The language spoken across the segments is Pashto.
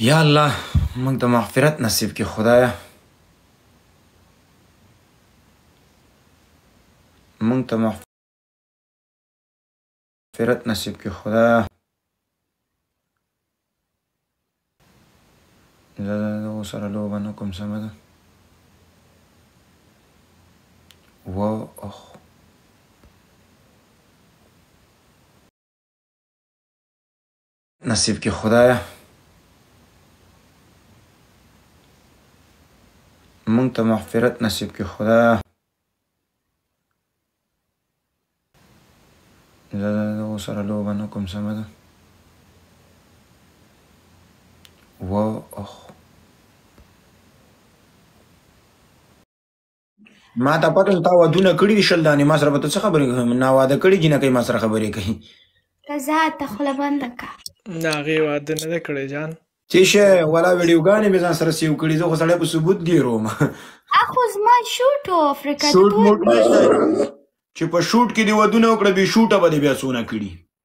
یا الله موږ ته مغفرت نصیب کې خدایا موږ ته مغفرت نصیب کې خدایا زه دغو سره لوبه نه کوم سمه ده و اخ نصیب کې خدای مونږ ته مغفرت نصیب کې خدای زه د سره لوبه نه کوم سمه ده و اخ ما ته پته تا ودونه کړی دي شل دانې ما سره به ته څه خبرې کوي نا واده کړی جنه کوي ما سره خبرې کوي رضا ته خوله بند کا نه غي واده نه ده کړی جان چې شه ولا ویډیوګانې مې ځان سره سیو کړي زه خو سړی په ثبوت ګیروم اخو زما شوټ او افریقا شوټ موټ نشته چې په شوټ کې دی ودونه وکړه به شوټه به بیا سونه کړی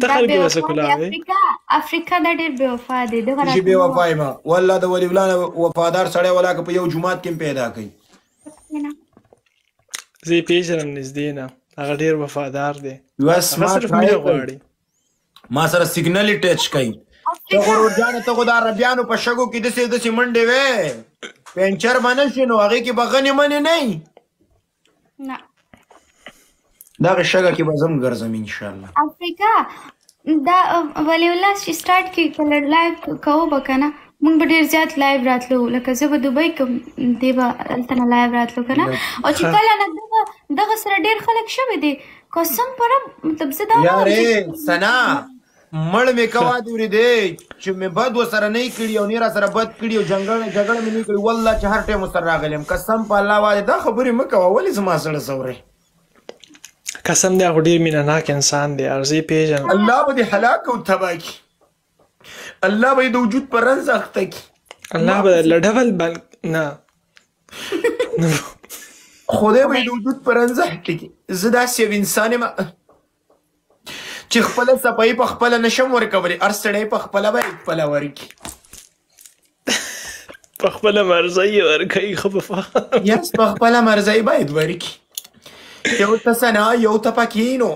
ته خلک به څه کولا افریقا افریقا دا ډېر بے وفا دی دغه راځي بے وفا ما والله د ولی ولانه وفادار سړی ولا که په یو جمعات کې پیدا کړي زه پیژنم نږدې نه هغه ډېر وفادار دی یوس ما غواړي ما سره سیګنل ټچ کوي ته غرور جان ته خو د عربیانو په شګو کې دسې دسې منډې وې پنچر باندې شنو هغه کې بغنې منې نه نه دا به شګه کې به زم ګرځم ان شاء الله افریقا دا ولی الله چې سٹارټ کې کلر لایو کوو بکنه مونږ به ډیر زیات لایو راتلو لکه زه به دوبۍ کوم دی به التنه لایو راتلو کنه او چې کله نه دغه دغه سره ډیر خلک شوی دی قسم پر مطلب زه دا یاره سنا مړ مې ښه کواد وریدې چې مې بد وسره نه کړي او نه را سره بد کړي او جنګړه جګړه مې نه کړي والله چې هر ټیم سره راغلم قسم په الله وایي دا خبرې مکوه ولې زما سره زورې قسم دی هغه ډیر مینه ناک انسان دی ارزي پیژن الله به دې هلاک او تبا کی الله به یې د وجود پر رنځ اخته کی الله ما به لډول بل نه خدای به یې د وجود پر رنځ اخته کی زه داسې یو انسان یم چې خپل صفای په خپل نشم ورکولې ار سړی په خپل به خپل ورکی په خپل مرزي ورکی خفه یس په خپل مرزي باید ورکی یو ته سنا یو ته پکینو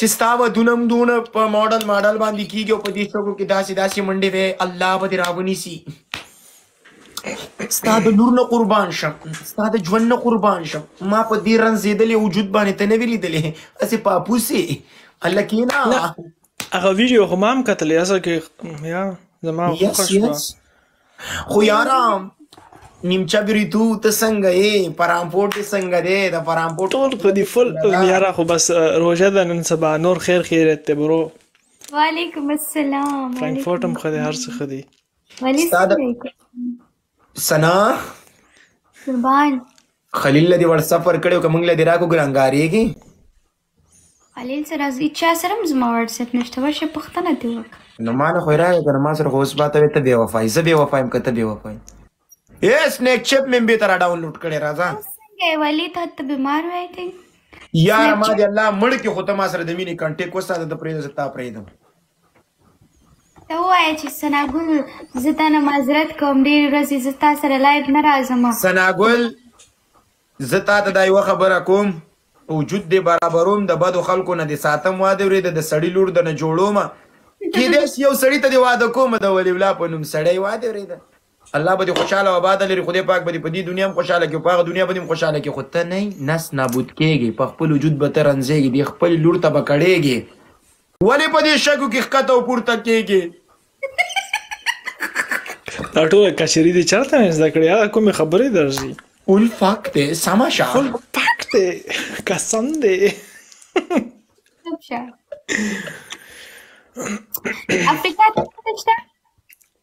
چې ستا ودونم دونه په ماډل ماډل باندې کیږي او په دې څوکو کې داسې داسې منډې وې الله به دې راونیسي ستا د لور نه قربان شم ستا د ژوند نه قربان شم ما په دې رنځېدلې وجود باندې ته نه وی لیدلې هسې پاپوسې هله کېنه نه هغه ویډیو خو ما هم کتلې اصل کې یا زما خوښه شوه خو یاره نیمچا بریتو ته څنګه یې پرامپورټ یې څنګه دی د پرامپورټ ټول خو دي فل یاره خو بس روژه ده نن سبا نور خیر خیرت دی برو وعلیکم السلام فرانکفورټ هم ښه دی هر څه ښه دی ولی استاد سنا قربان خلیل لدی واتساپ ور کړو کوم لدی راکو ګرانګاریږي خلیل سره از اچا سره زما واتساپ نشته ورشه پښتنه دی وک نو ما نه خو راغی کنه ما سره خو اوس باته ته بے وفای زه بے وفایم کته بے وفای یس نیک چپ مې به تر ډاونلوډ کړي راځه څنګه ولی ته ته بیمار وای ته یار ما دې الله مړ کې خو ته ما سره د مینې کنټیکټ وساته د پرې زتا پرې دم ته ووایه چې سنا ګل زه تا نه معذرت کوم ډېرې ورځې زه تا سره لایف نه راځم سنا ګل زه تا ته دا یوه خبره کوم وجود دې برابروم د بدو خلکو نه دې ساتم واده ورېده د سړي لور د نه جوړوم کېدای شي یو سړي ته دې واده کوم د ولي الله په نوم سړی واده ورېده الله به دې خوشحاله او آباد لري، خدای پاک به دې په دې دنیا هم خوشحاله کړي او په هغه دنیا به دې هم خوشحاله کړي، خو ته نه یې، نس نابود کېږي، په خپل وجود به ته رنځېږې، دې خپلې لور ته به کړېږې، ولې په دې شګو کې ښکته او پورته کېږې؟ دا ټوله کچري دې چرته نه زده کړې؟ هغه کومې خبرې درځي؟ فول فاک دی سمه شه فول فاک دی قسم دی افریقا ته شته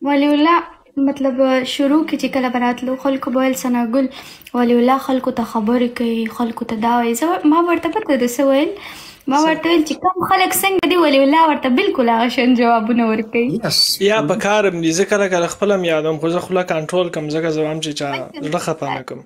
ولی الله مطلب شروع کې چې کله براتلو خلکو به ویل ثنا ګل ولی الله خلکو ته خبرې کوي خلکو ته دا وایي زه ما ورته پته ده څه ویل ما ورته ویل چې کوم خلک څنګه دي ولی الله ورته بالکل هغه شان جوابونه ورکوي یا په کار مې ځکه کله کله خپل مې یادوم خو زه خپل کنټرول کوم ځکه زه هم چې چا زړه خپه نه کوم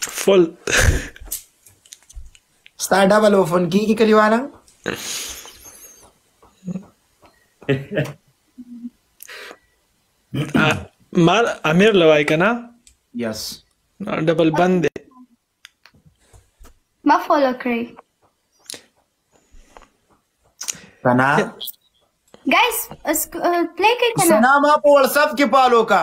فل ستا ډبل وفون کیږي کلیواله مال امیر لوای کنه یس ډبل بند ما فالو کړئ سنا ګایس پلی کوي کنه سنا ما په واتس اپ کې فالو کا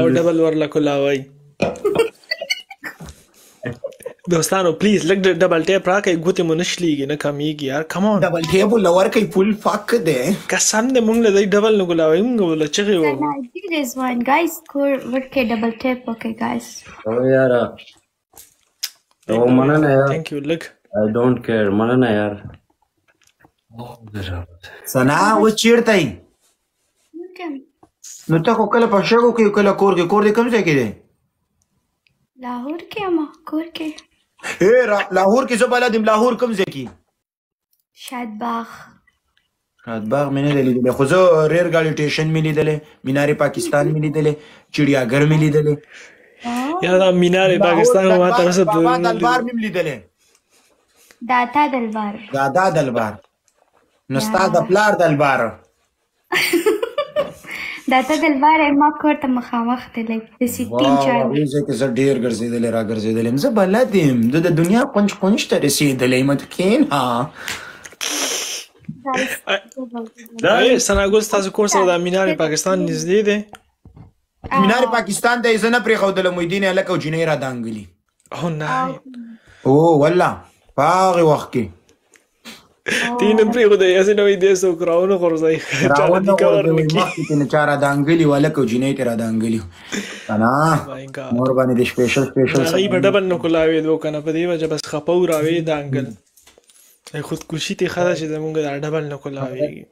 او ډبل ورلا کولاوي دوستانو پلیز لګ ډبل ټیپ راکې ګوتې مو نشلیږي نه کمیږي یار کم اون ډبل ټیپ لور کوي فول فک دی قسم دې مونږ له ډبل نه ګلاوي مونږ ولا چغي وو ګایز کور ورکه ډبل ټیپ وکي ګایز او یارا او مننه یار ثانک یو لګ آی ډونټ کیر مننه یار سنا و چیرته یې نو ته خو کله په شګو کې کله کور کې کور دې کوم ځای کې دی لاهور کې ما کور کې اے لاهور کې زه بلدم لاهور کوم ځای کې شاید باغ شاید باغ مې نه دی لیدلی خو زه ریر ګاډي ټیشن مې لیدلی مینار پاکستان مې لیدلی چړیاګر مې لیدلی یاره دا مینار پاکستان ما تر اوسه پورې بابا نه دی دلبار مې هم لیدلی داتا دلبار دادا دلبار نو ستا د پلار دلبار دا ته د لاره ما کور ته مخامخ دی لګ د سیتین چار واه زه که زه ډیر ګرځیدل را ګرځیدل زه بلد یم د د دنیا قنچ قنچ ته رسیدل یم ته کین ها دا سناګل تاسو کور سره د مینار پاکستان نږدې دی مینار پاکستان ته یې نه پرې خو د لمویدین الکه او جنې را دانګلی او نه او والله پاغه وخت کې تینن پری خو د یاسین نوې دې سو کراونه خورځای چاله دی کور نه کی مخکې تین چار دانګلی ولکه جنې تر دانګلی انا مور باندې د سپیشل سپیشل سړي په ډبل نو کولاوي دوه کنه په دې وجه بس خپو راوي دانګل خودکشي ته خدا چې زمونږ د ډبل نو کولاوي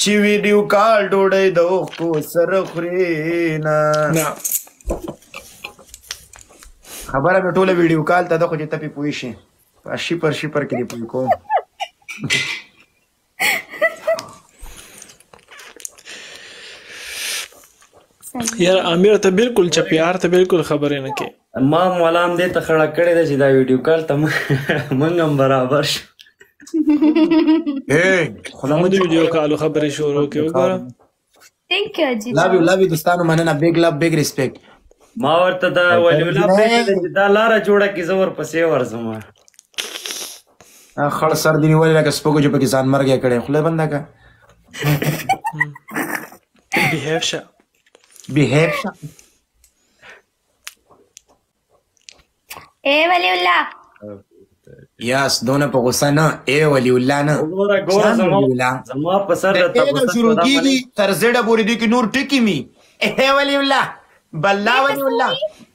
چی ویډیو کال ډوډۍ د اوخکو سره خوري نه نه خبره مې ټوله ویډیو کال ته د خو چې تپې پوي شي شي پر شي پر کې دی پوي کوم یار امیر ته بالکل چپیار ته بالکل خبرې نه کې ما مولا هم دې ته خړه کړې ده چې دا ویډیو کال ته مونږ هم برابر شو خدا مو دې ویډیو کالو خبرې شروع کې وګوره ثانک یو جی لو یو لو دوستانو مننه بیگ لو بیگ ریسپیکټ ما ورته دا ولی ولا پېښه چې دا لار جوړه کی زور پسې ورزم خړ سر دی ویل لکه سپوږو چې پکې ځان مرګ کړي خله بنده کا Behave شه behave شه اے ولی الله یاس دونه په غوسه نه اے ولی الله نه ګوره ګوره زما زما په سر د تاسو شروع کیږي تر زړه پورې دي کې نور ټکی می اے ولی الله بلا ولی الله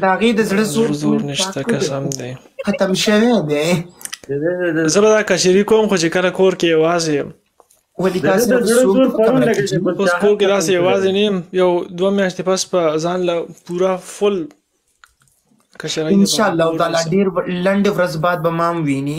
د هغې د زړه زور زور نشته قسم دی ختم شوی دی زه به دا کشري کوم خو چې کله کور کې یوازې یم ولې تاسو د زړه زور پرون لکه چې بل چا کور کې داسې یوازې نه یم یو دوه میاشتې پس په ځان له پوره فل کشري ان شاء الله تعالی ډیر لنډ ورځ بعد به مام ویني